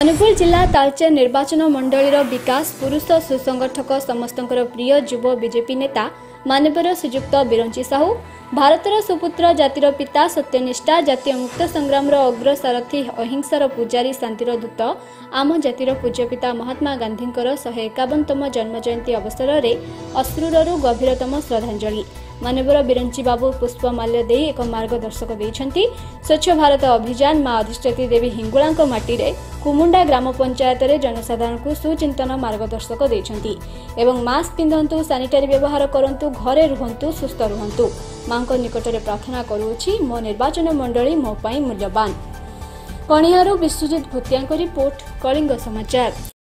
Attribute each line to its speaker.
Speaker 1: ଅନୁଗୁଳ ଜିଲ୍ଲା ତାଳଚେର ନିର୍ବାଚନ ମଣ୍ଡଳୀର ବିକାଶ ପୁରୁଷ ସୁସଂଗଠକ ସମସ୍ତଙ୍କର ପ୍ରିୟ ଯୁବ ବିଜେପି ନେତା ମାନ୍ୟବର ଶ୍ରୀଯୁକ୍ତ ବିରଞ୍ଚି ସାହୁ ଭାରତର ସୁପୁତ୍ର ଜାତିର ପିତା ସତ୍ୟନିଷ୍ଠା ଜାତୀୟ ମୁକ୍ତ ସଂଗ୍ରାମର ଅଗ୍ରସାରଥୀ ଅହିଂସାର ପୂଜାରୀ ଶାନ୍ତିର ଦୂତ ଆମ ଜାତିର ପୂଜ୍ୟପିତା ମହାତ୍ମା ଗାନ୍ଧୀଙ୍କର ଶହେ ଏକାବନତମ ଜନ୍ମଜୟନ୍ତୀ ଅବସରରେ ଅଶ୍ରୁରରୁ ଗଭୀରତମ ଶ୍ରଦ୍ଧାଞ୍ଜଳି। ମାନ୍ୟବର ବିରଞ୍ଚି ବାବୁ ପୁଷ୍ପମାଲ୍ୟ ଦେଇ ଏକ ମାର୍ଗଦର୍ଶକ ଦେଇଛନ୍ତି। ସ୍ୱଚ୍ଛ ଭାରତ ଅଭିଯାନ ମା ଅଧିଷ୍ଠାତ୍ରୀ ଦେବୀ ହିଙ୍ଗୁଳାଙ୍କ ମାଟିରେ କୁମୁଣ୍ଡା ଗ୍ରାମ ପଞ୍ଚାୟତରେ ଜନସାଧାରଣଙ୍କୁ ସୁଚିନ୍ତନ ମାର୍ଗଦର୍ଶକ ଦେଇଛନ୍ତି ଏବଂ ମାସ୍କ ପିନ୍ଧନ୍ତୁ ସାନିଟାରୀ ବ୍ୟବହାର କରନ୍ତୁ ଘରେ ରୁହନ୍ତୁ ସୁସ୍ଥ ରୁହନ୍ତୁ। ମାଙ୍କ ନିକଟରେ ପ୍ରାର୍ଥନା କରୁଅଛି ମୋ ନିର୍ବାଚନ ମଣ୍ଡଳୀ ମୋ ପାଇଁ ମୂଲ୍ୟବାନ। କଣିହାରୁ ବିଶ୍ୱଜିତ ଭୂତିଆଙ୍କ ରିପୋର୍ଟ କଳିଙ୍ଗ ସମାଚାର।